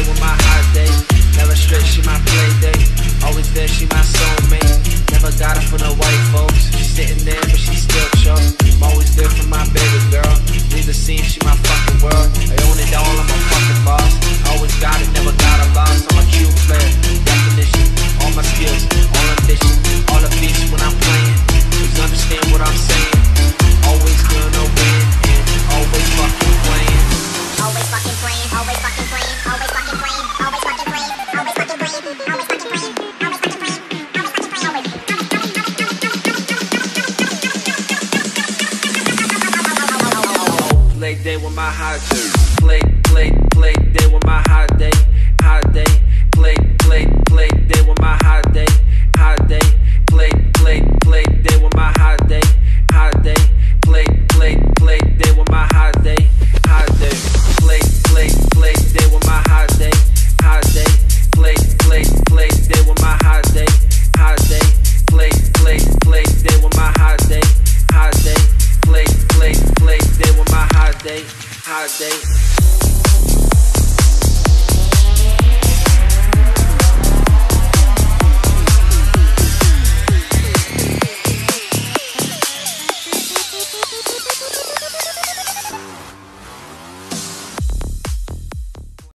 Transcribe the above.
day with my hot days. Never straight, she my play day. Always there, she my soulmate. Never got her from the white folks. She sitting there, but she still chose. I'm always there for my baby girl. Leave the scene, she my play day with my hot day. Play, play, play day with my hot day, hot day. holiday.